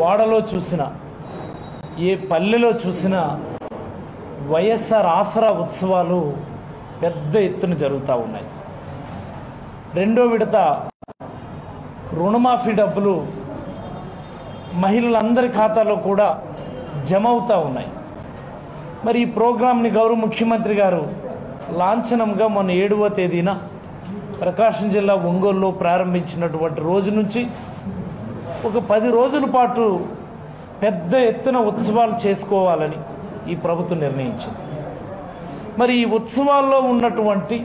వాడలో చూసిన ఏ పల్లెలో చూసినా వైఎస్ఆర్ ఆసరా ఉత్సవాలు పెద్ద ఎత్తున జరుగుతూ ఉన్నాయి. రెండో విడత రుణమాఫీ డబ్బులు మహిళలందరి ఖాతాలో కూడా జమ అవుతూ ఉన్నాయి. మరి ఈ ప్రోగ్రాంని గౌరవ ముఖ్యమంత్రి గారు లాంఛనంగా మొన్న ఏడవ తేదీన ప్రకాశం జిల్లా ఒంగోలులో ప్రారంభించినటువంటి రోజు నుంచి ఒక పది రోజుల పాటు పెద్ద ఎత్తున ఉత్సవాలు చేసుకోవాలని ఈ ప్రభుత్వం నిర్ణయించింది. మరి ఈ ఉత్సవాల్లో ఉన్నటువంటి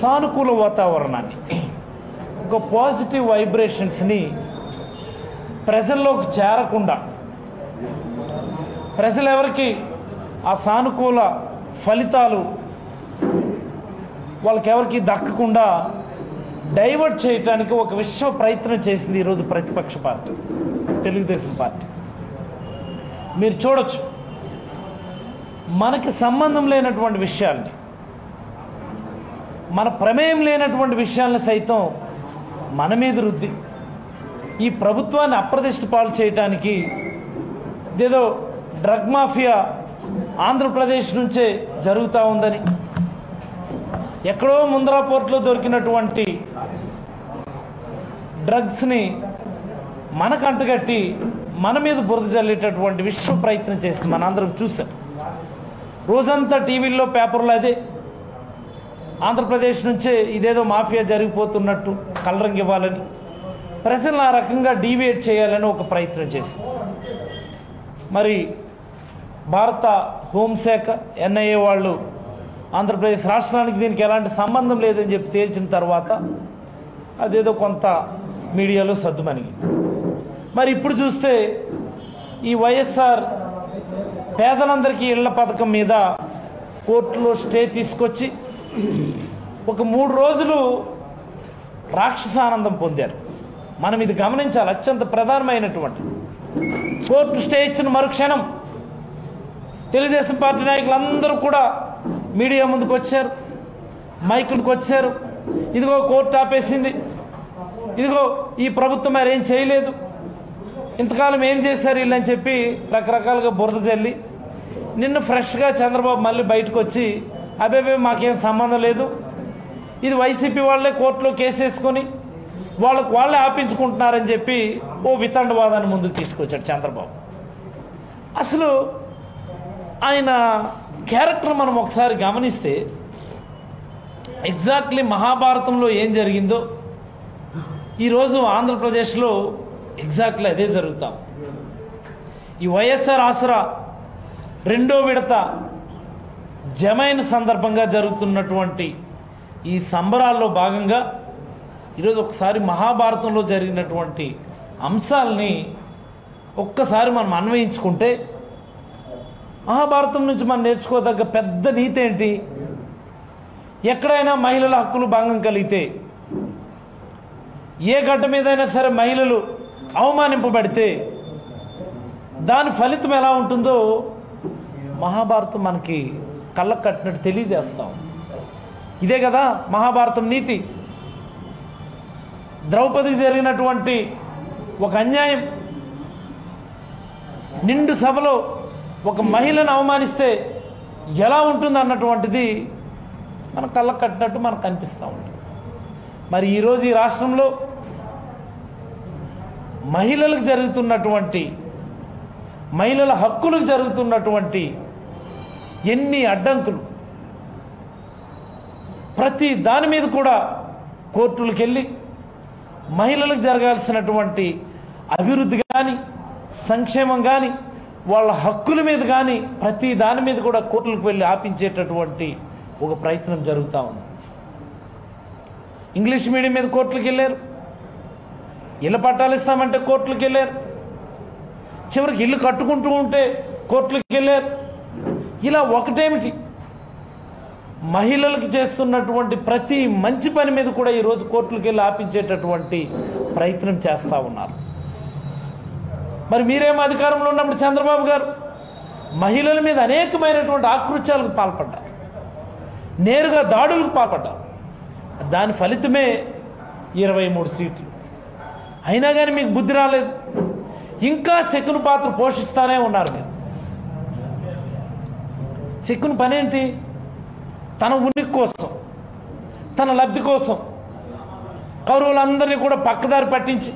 సానుకూల వాతావరణాన్ని ఒక పాజిటివ్ వైబ్రేషన్స్ని ప్రజల్లోకి చేరకుండా ప్రజలు ఎవరికి ఆ సానుకూల ఫలితాలు వాళ్ళకెవరికి దక్కకుండా డైవర్ట్ చేయటానికి ఒక విశ్వ ప్రయత్నం చేసింది ఈరోజు ప్రతిపక్ష పార్టీ తెలుగుదేశం పార్టీ. మీరు చూడొచ్చు మనకి సంబంధం లేనటువంటి విషయాల్ని మన ప్రమేయం లేనటువంటి విషయాల్ని సైతం మన మీద రుద్ది ఈ ప్రభుత్వాన్ని అప్రదిష్ట పాలు చేయటానికి ఏదో డ్రగ్ మాఫియా ఆంధ్రప్రదేశ్ నుంచే జరుగుతూ ఉందని ఎక్కడో ముందరాపోర్ట్లో దొరికినటువంటి డ్రగ్స్ని మనకంటగట్టి మన మీద బురద జల్లేటటువంటి విశ్వ ప్రయత్నం చేసింది మనందరం చూసాం. రోజంతా టీవీల్లో పేపర్లో అదే. ఆంధ్రప్రదేశ్ నుంచే ఇదేదో మాఫియా జరిగిపోతున్నట్టు కలరంగి ఇవ్వాలని ప్రజలను ఆ రకంగా డీవియేట్ చేయాలని ఒక ప్రయత్నం చేసింది. మరి భారత హోంశాఖ ఎన్ఐఏ వాళ్ళు ఆంధ్రప్రదేశ్ రాష్ట్రానికి దీనికి ఎలాంటి సంబంధం లేదని చెప్పి తేల్చిన తర్వాత అదేదో కొంత మీడియాలో సర్దుమణిగి మరి ఇప్పుడు చూస్తే ఈ వైఎస్ఆర్ పేదలందరికీ ఇళ్ళ పథకం మీద కోర్టులో స్టే తీసుకొచ్చి ఒక మూడు రోజులు రాక్షసానందం పొందారు. మనం ఇది గమనించాలి అత్యంత ప్రధానమైనటువంటి. కోర్టు స్టే ఇచ్చిన మరుక్షణం తెలుగుదేశం పార్టీ నాయకులందరూ కూడా మీడియా ముందుకు వచ్చారు మైకులకు వచ్చారు ఇదిగో కోర్టు ఆపేసింది. ఇదిగో ఈ ప్రభుత్వం మరి ఏం చేయలేదు. ఇంతకాలం ఏం చేశారు వీళ్ళని చెప్పి రకరకాలుగా బురద చల్లి నిన్న ఫ్రెష్గా చంద్రబాబు మళ్ళీ బయటకు వచ్చి అబేబే మాకేం సంబంధం లేదు. ఇది వైసీపీ వాళ్ళే కోర్టులో కేసు వేసుకొని వాళ్ళకు వాళ్ళే ఆపించుకుంటున్నారని చెప్పి ఓ వితండవాదాన్ని ముందుకు తీసుకొచ్చాడు చంద్రబాబు. అసలు ఆయన క్యారెక్టర్ మనం ఒకసారి గమనిస్తే ఎగ్జాక్ట్లీ మహాభారతంలో ఏం జరిగిందో ఈరోజు ఆంధ్రప్రదేశ్లో ఎగ్జాక్ట్లీ అదే జరుగుతాం. ఈ వైఎస్ఆర్ ఆసరా రెండో విడత జమైన సందర్భంగా జరుగుతున్నటువంటి ఈ సంబరాల్లో భాగంగా ఈరోజు ఒకసారి మహాభారతంలో జరిగినటువంటి అంశాలని ఒక్కసారి మనం అన్వయించుకుంటే మహాభారతం నుంచి మనం నేర్చుకోదగ్గ పెద్ద నీతి ఏంటి? ఎక్కడైనా మహిళల హక్కులు భంగం కలిగితే ఏ గడ్డ మీదైనా సరే మహిళలు అవమానింపబడితే దాని ఫలితం ఎలా ఉంటుందో మహాభారతం మనకి కళ్ళకు కట్టినట్టు తెలియజేస్తాం ఇదే కదా మహాభారతం నీతి. ద్రౌపదికి జరిగినటువంటి ఒక అన్యాయం. నిండు సభలో ఒక మహిళను అవమానిస్తే ఎలా ఉంటుంది అన్నటువంటిది మన కళ్ళకు కట్టినట్టు మనకు కనిపిస్తూ ఉంటుంది మరి ఈరోజు ఈ రాష్ట్రంలో మహిళలకు జరుగుతున్నటువంటి మహిళల హక్కులకు జరుగుతున్నటువంటి ఎన్ని అడ్డంకులు ప్రతి దాని మీద కూడా కోర్టులకు వెళ్ళి మహిళలకు జరగాల్సినటువంటి అభివృద్ధి కానీ సంక్షేమం కానీ వాళ్ళ హక్కుల మీద కానీ ప్రతి దాని మీద కూడా కోర్టులకు వెళ్ళి ఆపించేటటువంటి ఒక ప్రయత్నం జరుగుతూ ఉంది. ఇంగ్లీష్ మీడియం మీద కోర్టులకు వెళ్ళారు. ఇళ్ళ పట్టాలు ఇస్తామంటే కోర్టులకు వెళ్ళారు. చివరికి ఇల్లు కట్టుకుంటూ ఉంటే కోర్టులకు వెళ్ళారు. ఇలా ఒకటేమిటి? మహిళలకు చేస్తున్నటువంటి ప్రతి మంచి పని మీద కూడా ఈరోజు కోర్టులకు వెళ్ళి ఆపించేటటువంటి ప్రయత్నం చేస్తూ ఉన్నారు. మరి మీరేం అధికారంలో ఉన్నప్పుడు చంద్రబాబు గారు? మహిళల మీద అనేకమైనటువంటి ఆకృత్యాలకు పాల్పడ్డారు. నేరుగా దాడులకు పాల్పడ్డారు. దాని ఫలితమే ఇరవై మూడు సీట్లు. అయినా కానీ మీకు బుద్ధి రాలేదు. ఇంకా శకుని పాత్ర పోషిస్తానే ఉన్నారు మీరు. శకుని పనేంటి? తన ఉనికి కోసం తన లబ్ధి కోసం కౌరవులందరినీ కూడా పక్కదారి పట్టించి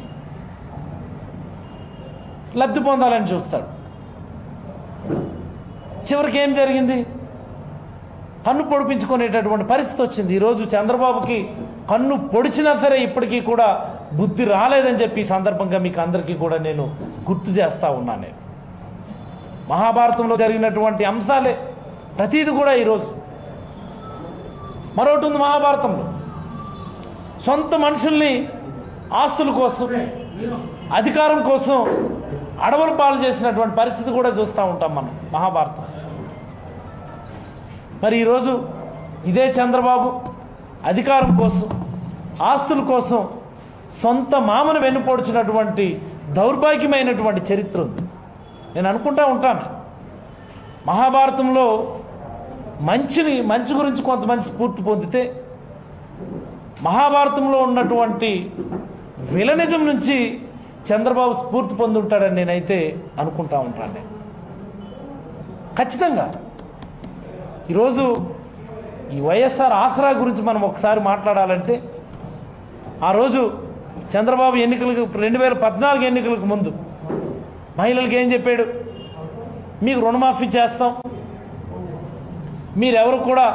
లబ్ధి పొందాలని చూస్తాడు. చివరికి ఏం జరిగింది? కన్ను పొడిపించుకునేటటువంటి పరిస్థితి వచ్చింది. ఈరోజు చంద్రబాబుకి కన్ను పొడిచినా సరే ఇప్పటికీ కూడా బుద్ధి రాలేదని చెప్పి సందర్భంగా మీకు అందరికీ కూడా నేను గుర్తు చేస్తా ఉన్నాను. నేను మహాభారతంలో జరిగినటువంటి అంశాలే ప్రతీది కూడా ఈరోజు మరొకటి ఉంది మహాభారతంలో. సొంత మనుషుల్ని ఆస్తుల కోసం అధికారం కోసం అడవులు పాలు చేసినటువంటి పరిస్థితి కూడా చూస్తూ ఉంటాం మనం మహాభారతం. మరి ఈరోజు ఇదే చంద్రబాబు అధికారం కోసం ఆస్తుల కోసం సొంత మామను వెన్నుపోడ్చినటువంటి దౌర్భాగ్యమైనటువంటి చరిత్ర ఉంది. నేను అనుకుంటా ఉంటాను. మహాభారతంలో మంచిని మంచి గురించి కొంతమంది స్ఫూర్తి పొందితే మహాభారతంలో ఉన్నటువంటి విలనిజం నుంచి చంద్రబాబు స్ఫూర్తి పొంది ఉంటాడని నేనైతే అనుకుంటా ఉంటాను. నేను ఖచ్చితంగా ఈరోజు ఈ వైఎస్ఆర్ ఆసరా గురించి మనం ఒకసారి మాట్లాడాలంటే ఆ రోజు చంద్రబాబు ఎన్నికలకు రెండు వేల పద్నాలుగు ఎన్నికలకు ముందు మహిళలకు ఏం చెప్పాడు? మీకు రుణమాఫీ చేస్తాం. మీరెవరు కూడా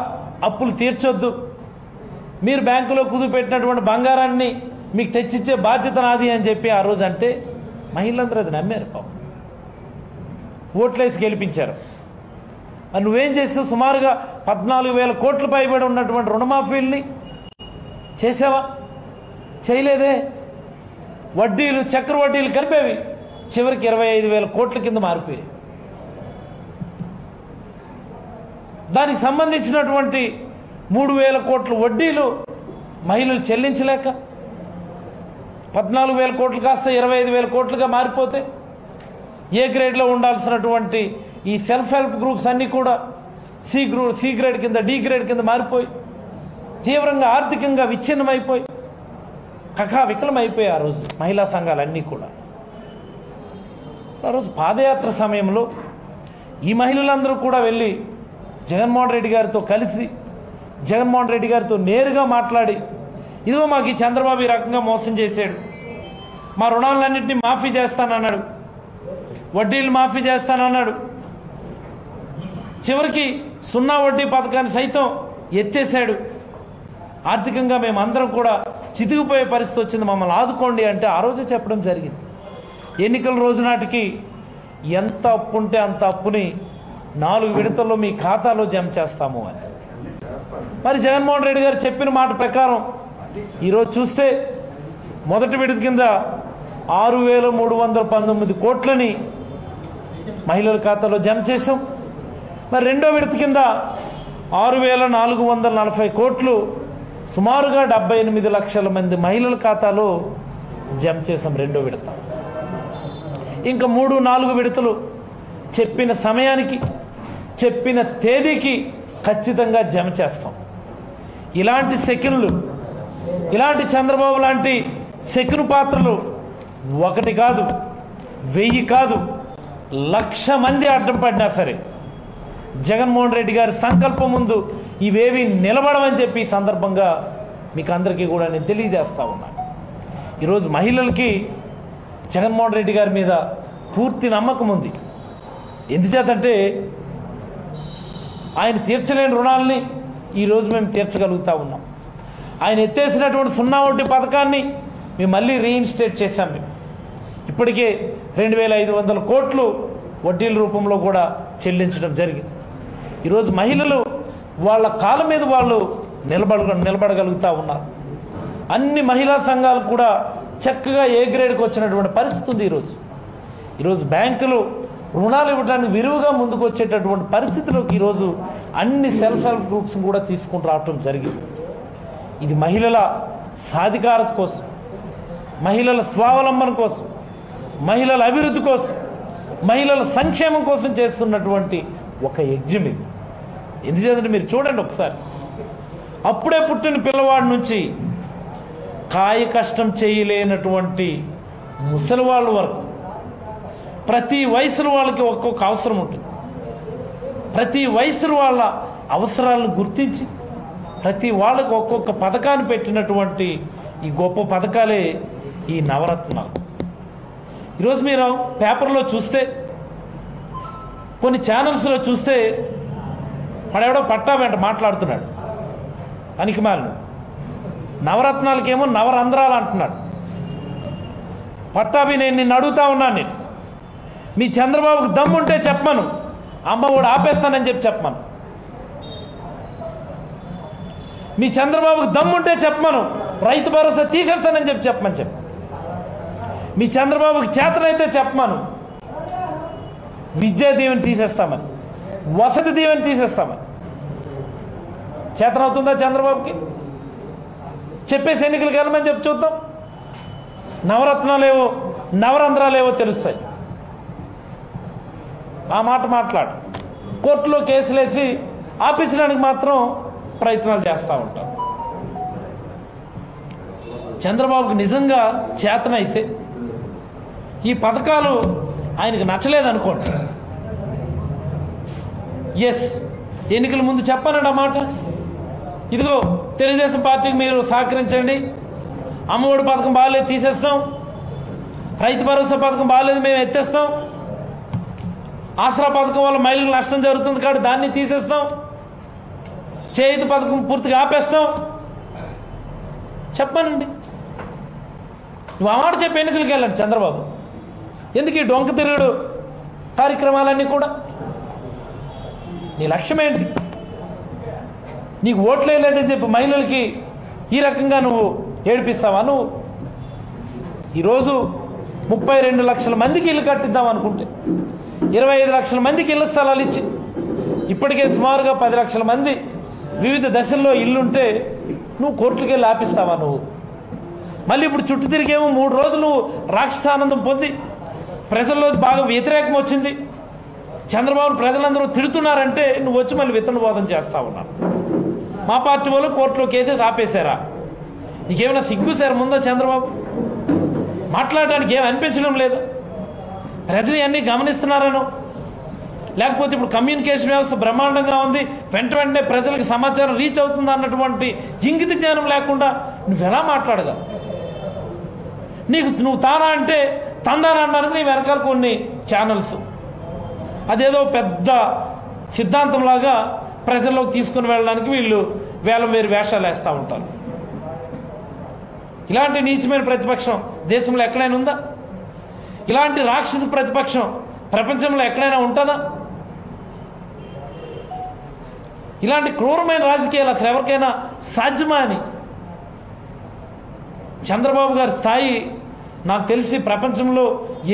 అప్పులు తీర్చొద్దు. మీరు బ్యాంకులో కుదిపెట్టినటువంటి బంగారాన్ని మీకు తెచ్చిచ్చే బాధ్యత నాది అని చెప్పి ఆ రోజు అంటే మహిళలందరూ అది నమ్మారు పాపం. ఓట్లేసి గెలిపించారు. మరి నువ్వేం చేసావు సుమారుగా పద్నాలుగు వేల కోట్లు పైబడి ఉన్నటువంటి రుణమాఫీల్ని చేసావా? చేయలేదే. వడ్డీలు చక్ర వడ్డీలు కలిపేవి చివరికి ఇరవై ఐదు వేల కోట్ల కింద మారిపోయాయి. దానికి సంబంధించినటువంటి మూడు వేల కోట్ల వడ్డీలు మహిళలు చెల్లించలేక పద్నాలుగు వేల కోట్లు కాస్త ఇరవై ఐదు వేల కోట్లుగా మారిపోతే ఏ గ్రేడ్లో ఉండాల్సినటువంటి ఈ సెల్ఫ్ హెల్ప్ గ్రూప్స్ అన్నీ కూడా సి గ్రూప్ సి గ్రేడ్ కింద డి గ్రేడ్ కింద మారిపోయి తీవ్రంగా ఆర్థికంగా విచ్ఛిన్నమైపోయి కకా అయిపోయి ఆ రోజు మహిళా సంఘాలన్నీ కూడా. ఆ రోజు పాదయాత్ర సమయంలో ఈ మహిళలందరూ కూడా వెళ్ళి జగన్మోహన్ రెడ్డి గారితో కలిసి జగన్మోహన్ రెడ్డి గారితో నేరుగా మాట్లాడి ఇదిగో మాకు ఈ చంద్రబాబు ఈ రకంగా మోసం చేశాడు. మా రుణాలన్నింటినీ మాఫీ చేస్తానన్నాడు. వడ్డీలు మాఫీ చేస్తానన్నాడు. చివరికి సున్నా వడ్డీ పథకాన్ని సైతం ఎత్తేసాడు ఆర్థికంగా మేమందరం కూడా చితికిపోయే పరిస్థితి వచ్చింది. మమ్మల్ని ఆదుకోండి అంటే ఆ రోజు చెప్పడం జరిగింది. ఎన్నికల రోజు నాటికి ఎంత అప్పు ఉంటే అంత అప్పుని నాలుగు విడతల్లో మీ ఖాతాలో జమ చేస్తాము అని. మరి జగన్మోహన్ రెడ్డి గారు చెప్పిన మాట ప్రకారం ఈరోజు చూస్తే మొదటి విడత కింద ఆరు వేల మూడు వందల పంతొమ్మిది కోట్లని మహిళల ఖాతాలో జమ చేసాం మరి రెండో విడత కింద ఆరు వేల నాలుగు వందల నలభై కోట్లు సుమారుగా డెబ్బై ఎనిమిది లక్షల మంది మహిళల ఖాతాలో జమ చేసాం రెండో విడత. ఇంకా మూడు నాలుగు విడతలు చెప్పిన సమయానికి చెప్పిన తేదీకి ఖచ్చితంగా జమ చేస్తాం. ఇలాంటి సెకండ్లు ఇలాంటి చంద్రబాబు లాంటి సెకండ్ పాత్రలు ఒకటి కాదు వెయ్యి కాదు లక్ష మంది అడ్డం పడినా సరే జగన్మోహన్ రెడ్డి గారి సంకల్పం ముందు ఇవేవి నిలబడమని చెప్పి సందర్భంగా మీకు అందరికీ కూడా నేను తెలియజేస్తూ ఉన్నాను ఈరోజు మహిళలకి జగన్మోహన్ రెడ్డి గారి మీద పూర్తి నమ్మకం ఉంది. ఎందుచేతంటే ఆయన తీర్చలేని రుణాలని ఈరోజు మేము తీర్చగలుగుతా ఉన్నాం. ఆయన ఎత్తేసినటువంటి సున్నా వడ్డీ పథకాన్ని మేము మళ్ళీ రీఇన్స్టేట్ చేశాం మేము. ఇప్పటికే రెండు వేల ఐదు వందల కోట్లు వడ్డీల రూపంలో కూడా చెల్లించడం జరిగింది. ఈరోజు మహిళలు వాళ్ళ కాళ్ళ మీద వాళ్ళు నిలబడ నిలబడగలుగుతూ ఉన్నారు. అన్ని మహిళా సంఘాలు కూడా చక్కగా ఏ గ్రేడ్కి వచ్చినటువంటి పరిస్థితి ఉంది ఈరోజు. ఈరోజు బ్యాంకులు రుణాలు ఇవ్వడానికి విరివిగా ముందుకు వచ్చేటటువంటి పరిస్థితిలోకి ఈరోజు అన్ని సెల్ఫ్ హెల్ప్ గ్రూప్స్ కూడా తీసుకుని రావటం జరిగింది. ఇది మహిళల సాధికారత కోసం మహిళల స్వావలంబన కోసం మహిళల అభివృద్ధి కోసం మహిళల సంక్షేమం కోసం చేస్తున్నటువంటి ఒక యజ్ఞం ఇది. ఎందుచేతంటే మీరు చూడండి ఒకసారి. అప్పుడే పుట్టిన పిల్లవాడి నుంచి కాయ కష్టం చేయలేనటువంటి ముసలివాళ్ళ వరకు ప్రతి వయసులో వాళ్ళకి ఒక్కొక్క అవసరం ఉంటుంది. ప్రతి వయసులో వాళ్ళ అవసరాలను గుర్తించి ప్రతి వాళ్ళకి ఒక్కొక్క పథకాన్ని పెట్టినటువంటి ఈ గొప్ప పథకాలే ఈ నవరత్నాలు. ఈరోజు మీరు పేపర్లో చూస్తే కొన్ని ఛానల్స్లో చూస్తే వాడెవడో పట్టా వెంట మాట్లాడుతున్నాడు. పనికిమాలిన నవరత్నాలకేమో నవరంధ్రాలు అంటున్నాడు. పట్టాభి నేను నిన్ను అడుగుతా ఉన్నాను నేను. మీ చంద్రబాబుకు దమ్ముంటే చెప్పమను. అమ్మ కూడా ఆపేస్తానని చెప్పి చెప్పమను. మీ చంద్రబాబుకు దమ్ముంటే చెప్పమను. రైతు భరోసా తీసేస్తానని చెప్పి చెప్పమని చెప్పు. మీ చంద్రబాబుకి చేతనైతే చెప్పమను. విద్యా దీవెని తీసేస్తామని. వసతి దీవెని తీసేస్తామని. చేతనవుతుందా చంద్రబాబుకి? చెప్పేసి ఎన్నికలు కలమని చెప్పి చూద్దాం. నవరత్నాలేవో నవరంధ్రాలేవో తెలుస్తాయి. ఆ మాట మాట్లాడు. కోర్టులో కేసులేసి ఆపించడానికి మాత్రం ప్రయత్నాలు చేస్తూ ఉంటాం. చంద్రబాబుకి నిజంగా చేతనైతే ఈ పథకాలు ఆయనకు నచ్చలేదనుకోండి. ఎస్ ఎన్నికల ముందు చెప్పనండి ఆ మాట? ఇదిగో తెలుగుదేశం పార్టీకి మీరు సహకరించండి. అమ్మఒడి పథకం బాగాలేదు తీసేస్తాం. రైతు భరోసా పథకం బాగాలేదు మేము ఎత్తేస్తాం. ఆసరా పథకం వల్ల మహిళలకు నష్టం జరుగుతుంది కాబట్టి దాన్ని తీసేస్తాం. చేతి పథకం పూర్తిగా ఆపేస్తాం. చెప్పానండి. నువ్వు ఆ మాట చెప్పి ఎన్నికలకు వెళ్ళండి చంద్రబాబు. ఎందుకు ఈ డొంక తిరుగుడు కార్యక్రమాలన్నీ కూడా? నీ లక్ష్యం ఏంటి? నీకు ఓట్లే లేదని చెప్పి మహిళలకి ఈ రకంగా నువ్వు ఏడిపిస్తావా? నువ్వు ఈరోజు ముప్పై రెండు లక్షల మందికి ఇల్లు కట్టిద్దాం అనుకుంటే ఇరవై ఐదు లక్షల మందికి ఇళ్ళ స్థలాలు ఇచ్చి ఇప్పటికే సుమారుగా పది లక్షల మంది వివిధ దశల్లో ఇల్లుంటే నువ్వు కోర్టుకి వెళ్ళి ఆపిస్తావా నువ్వు? మళ్ళీ ఇప్పుడు చుట్టూ తిరిగేమో మూడు రోజులు నువ్వు రాక్షసానందం పొంది ప్రజల్లో బాగా వ్యతిరేకం వచ్చింది. చంద్రబాబు ప్రజలందరూ తిడుతున్నారంటే నువ్వు వచ్చి మళ్ళీ విత్తనబోధం చేస్తా ఉన్నావు. మా పార్టీ వాళ్ళు కోర్టులో కేసెస్ ఆపేశారా? నీకేమైనా సిగ్గు సార్ ముందా చంద్రబాబు? మాట్లాడడానికి ఏం అనిపించడం లేదు. ప్రజలు అన్నీ గమనిస్తున్నారను? లేకపోతే ఇప్పుడు కమ్యూనికేషన్ వ్యవస్థ బ్రహ్మాండంగా ఉంది వెంట వెంటనే ప్రజలకు సమాచారం రీచ్ అవుతుంది అన్నటువంటి ఇంగిత జ్ఞానం లేకుండా నువ్వు ఎలా మాట్లాడగా నీకు నువ్వు తానా అంటే తందానా అనడానికి నీ వెనకాల కొన్ని ఛానల్స్ అదేదో పెద్ద సిద్ధాంతంలాగా ప్రజల్లోకి తీసుకుని వెళ్ళడానికి వీళ్ళు వేలం వేరు వేషాలు వేస్తూ ఉంటారు. ఇలాంటి నీచమైన ప్రతిపక్షం దేశంలో ఎక్కడైనా ఉందా? ఇలాంటి రాక్షస ప్రతిపక్షం ప్రపంచంలో ఎక్కడైనా ఉంటుందా? ఇలాంటి క్రూరమైన రాజకీయాలు అసలు ఎవరికైనా సాధ్యమా అని చంద్రబాబు గారి స్థాయి నాకు తెలిసి ప్రపంచంలో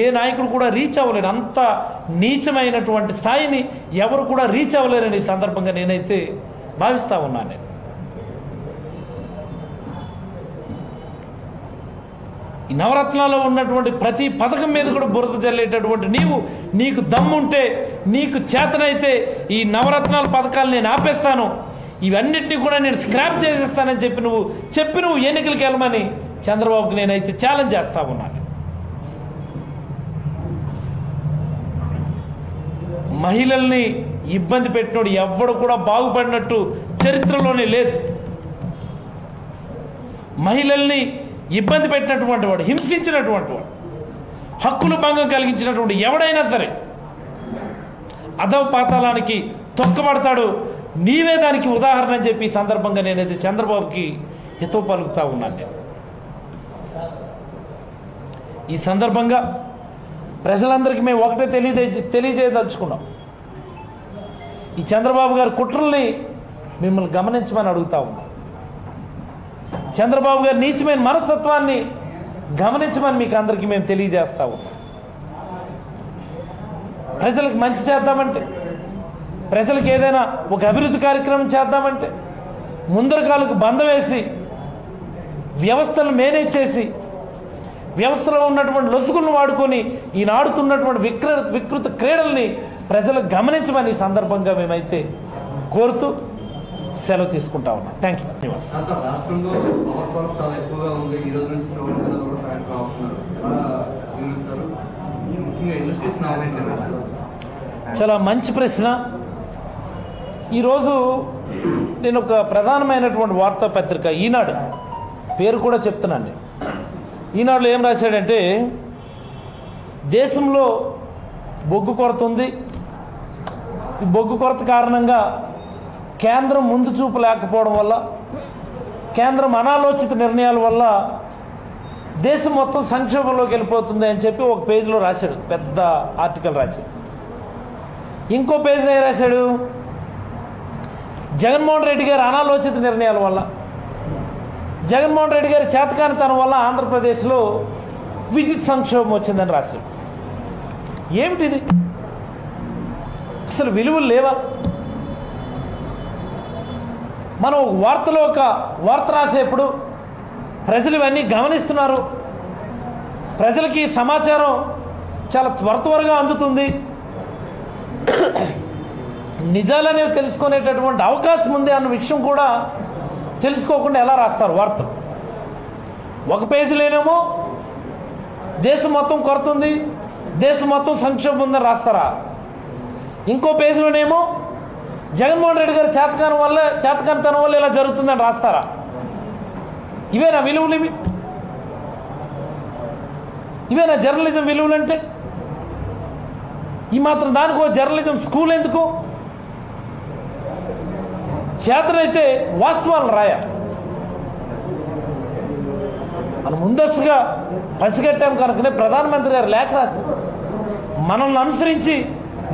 ఏ నాయకుడు కూడా రీచ్ అవ్వలేడు. అంత నీచమైనటువంటి స్థాయిని ఎవరు కూడా రీచ్ అవ్వలేరని ఈ సందర్భంగా నేనైతే భావిస్తా ఉన్నాను నేను. ఈ నవరత్నాల్లో ఉన్నటువంటి ప్రతి పథకం మీద కూడా బురద జల్లేటటువంటి నీవు నీకు దమ్ముంటే నీకు చేతనైతే ఈ నవరత్నాల పథకాలు నేను ఆపేస్తాను. ఇవన్నిటిని కూడా నేను స్క్రాప్ చేసేస్తానని చెప్పి నువ్వు చెప్పి నువ్వు ఎన్నికలకు వెళ్ళమని చంద్రబాబుకి నేనైతే ఛాలెంజ్ చేస్తా ఉన్నాను. మహిళల్ని ఇబ్బంది పెట్టినోడు ఎవ్వడు కూడా బాగుపడినట్టు చరిత్రలోనే లేదు. మహిళల్ని ఇబ్బంది పెట్టినటువంటి వాడు హింసించినటువంటి వాడు హక్కులు భంగం కలిగించినటువంటి ఎవడైనా సరే అదవ పాతాళానికి తొక్కబడతాడు. నీవే దానికి ఉదాహరణ అని చెప్పి సందర్భంగా నేనైతే చంద్రబాబుకి హితో పలుకుతా ఉన్నాను నేను. ఈ సందర్భంగా ప్రజలందరికీ మేము ఒకటే తెలియజే తెలియజేయదలుచుకున్నాం. ఈ చంద్రబాబు గారి కుట్రల్ని మిమ్మల్ని గమనించమని అడుగుతా ఉన్నాం. చంద్రబాబు గారి నీచమైన మనస్తత్వాన్ని గమనించమని మీకు అందరికీ మేము తెలియజేస్తా ఉన్నాం. ప్రజలకు మంచి చేద్దామంటే ప్రజలకు ఏదైనా ఒక అభివృద్ధి కార్యక్రమం చేద్దామంటే ముందరకాలకు బంధం వేసి వ్యవస్థలు మేనేజ్ చేసి వ్యవస్థలో ఉన్నటువంటి లొసుగులను వాడుకొని ఈనాడుతున్నటువంటి విక్ర వికృత క్రీడల్ని ప్రజలు గమనించమని ఈ సందర్భంగా మేమైతే కోరుతూ సెలవు తీసుకుంటా ఉన్నాం. థ్యాంక్ యూ చాలా మంచి ప్రశ్న. ఈరోజు నేను ఒక ప్రధానమైనటువంటి వార్తాపత్రిక ఈనాడు పేరు కూడా చెప్తున్నాను నేను. ఈనాడులో ఏం రాశాడంటే దేశంలో బొగ్గు కొరత ఉంది. బొగ్గు కొరత కారణంగా కేంద్రం ముందు చూపు లేకపోవడం వల్ల కేంద్రం అనాలోచిత నిర్ణయాల వల్ల దేశం మొత్తం సంక్షోభంలోకి వెళ్ళిపోతుంది అని చెప్పి ఒక పేజీలో రాశాడు. పెద్ద ఆర్టికల్ రాశాడు. ఇంకో పేజీలో ఏం రాశాడు? జగన్మోహన్ రెడ్డి గారు అనాలోచిత నిర్ణయాల వల్ల. జగన్మోహన్ రెడ్డి గారి చేతకానితనం వల్ల ఆంధ్రప్రదేశ్లో విద్యుత్ సంక్షోభం వచ్చిందని రాశాడు ఏమిటిది? అసలు విలువలు లేవా? మనం వార్తలో ఒక వార్త రాసేప్పుడు ప్రజలు ఇవన్నీ గమనిస్తున్నారు. ప్రజలకి సమాచారం చాలా త్వర త్వరగా అందుతుంది. నిజాలనేవి తెలుసుకునేటటువంటి అవకాశం ఉంది అన్న విషయం కూడా తెలుసుకోకుండా ఎలా రాస్తారు వార్తలు? ఒక పేజీలోనేమో దేశం మొత్తం కొరత ఉంది దేశం మొత్తం సంక్షోభం ఉందని రాస్తారా? ఇంకో పేజీలోనేమో జగన్మోహన్ రెడ్డి గారి చేతకాని వల్ల చేతకానితనం వల్ల ఇలా జరుగుతుందని రాస్తారా? ఇవేనా విలువలు ఇవి? ఇవేనా జర్నలిజం విలువలు అంటే? ఈ మాత్రం దానికో జర్నలిజం స్కూల్ ఎందుకు? చేతనైతే వాస్తవాలను రాయాలి మనం ముందస్తుగా పసిగట్టాం కనుకనే ప్రధానమంత్రి గారు లేఖ రాశారు. మనల్ని అనుసరించి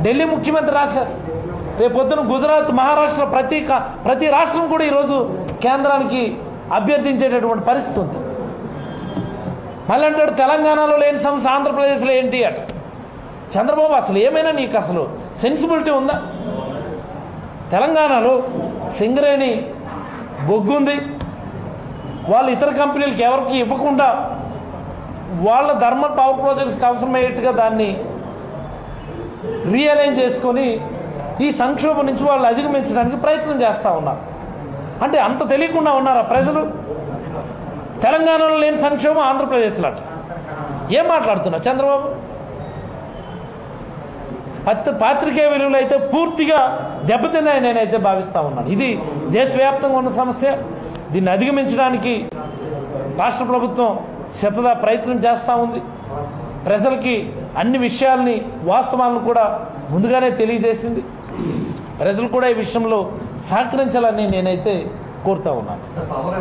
ఢిల్లీ ముఖ్యమంత్రి రాశారు. రేపు పొద్దున గుజరాత్ మహారాష్ట్ర ప్రతి ప్రతి రాష్ట్రం కూడా ఈరోజు కేంద్రానికి అభ్యర్థించేటటువంటి పరిస్థితి ఉంది. మళ్ళీ అంటాడు తెలంగాణలో లేని సమస్య ఆంధ్రప్రదేశ్లో ఏంటి అట. చంద్రబాబు అసలు ఏమైనా నీకు అసలు సెన్సిబిలిటీ ఉందా? తెలంగాణలో సింగరేణి బొగ్గుంది. వాళ్ళు ఇతర కంపెనీలకు ఎవరికి ఇవ్వకుండా వాళ్ళ థర్మల్ పవర్ ప్రాజెక్ట్స్కి అవసరమయ్యేట్టుగా దాన్ని రీఅరేంజ్ చేసుకొని ఈ సంక్షోభం నుంచి వాళ్ళు అధిగమించడానికి ప్రయత్నం చేస్తూ ఉన్నారు. అంటే అంత తెలియకుండా ఉన్నారా ప్రజలు? తెలంగాణలో లేని సంక్షోభం ఆంధ్రప్రదేశ్లో అట. ఏం మాట్లాడుతున్నా చంద్రబాబు? పత్ర పాత్రికేయ విలువలు అయితే పూర్తిగా దెబ్బతిన్నాయి నేనైతే భావిస్తూ ఉన్నాను. ఇది దేశవ్యాప్తంగా ఉన్న సమస్య. దీన్ని అధిగమించడానికి రాష్ట్ర ప్రభుత్వం శతదా ప్రయత్నం చేస్తూ ఉంది. ప్రజలకి అన్ని విషయాల్ని వాస్తవాలను కూడా ముందుగానే తెలియజేసింది. ప్రజలు కూడా ఈ విషయంలో సహకరించాలని నేనైతే కోరుతా ఉన్నాను. పవర్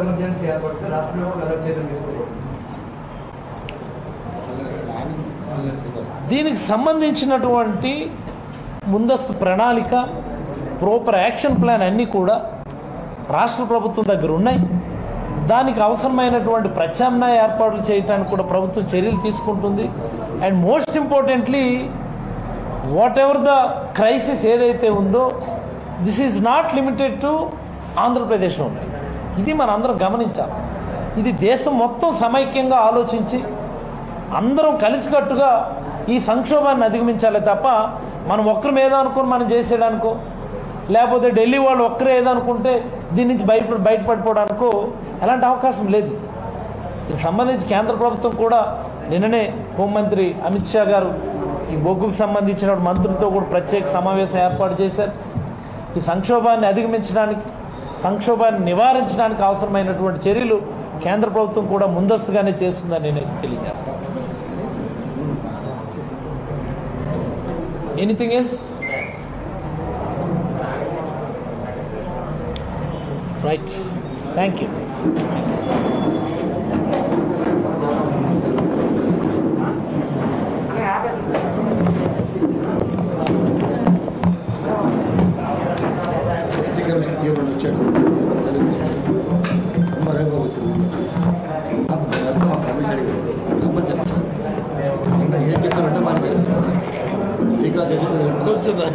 దీనికి సంబంధించినటువంటి ముందస్తు ప్రణాళిక ప్రోపర్ యాక్షన్ ప్లాన్ అన్నీ కూడా రాష్ట్ర ప్రభుత్వం దగ్గర ఉన్నాయి. దానికి అవసరమైనటువంటి ప్రత్యామ్నాయ ఏర్పాట్లు చేయడానికి కూడా ప్రభుత్వం చర్యలు తీసుకుంటుంది. And most importantly whatever the crisis ఏదైతే ఉందో this is not limited to Andhra Pradesh ఉన్నాయి ఇది మన అందరం గమనించాలి. ఇది దేశం మొత్తం సమైక్యంగా ఆలోచించి అందరం కలిసికట్టుగా ఈ సంక్షోభాన్ని అధిగమించాలి తప్ప మనం ఒక్కరి మీద అనుకుని మనం చేసేయడానికో లేకపోతే ఢిల్లీ వాళ్ళు ఒక్కరే ఏదనుకుంటే దీని నుంచి బయట బయటపడిపోవడానికో ఎలాంటి అవకాశం లేదు. దీనికి సంబంధించి కేంద్ర ప్రభుత్వం కూడా నిన్ననే హోంమంత్రి అమిత్ షా గారు ఈ బొగ్గుకు సంబంధించిన మంత్రులతో కూడా ప్రత్యేక సమావేశం ఏర్పాటు చేశారు. ఈ సంక్షోభాన్ని అధిగమించడానికి సంక్షోభాన్ని నివారించడానికి అవసరమైనటువంటి చర్యలు కేంద్ర ప్రభుత్వం కూడా ముందస్తుగానే చేస్తుందని నేను తెలియజేస్తాను. Anything else? Right. Thank you. Thank you. どっちだ。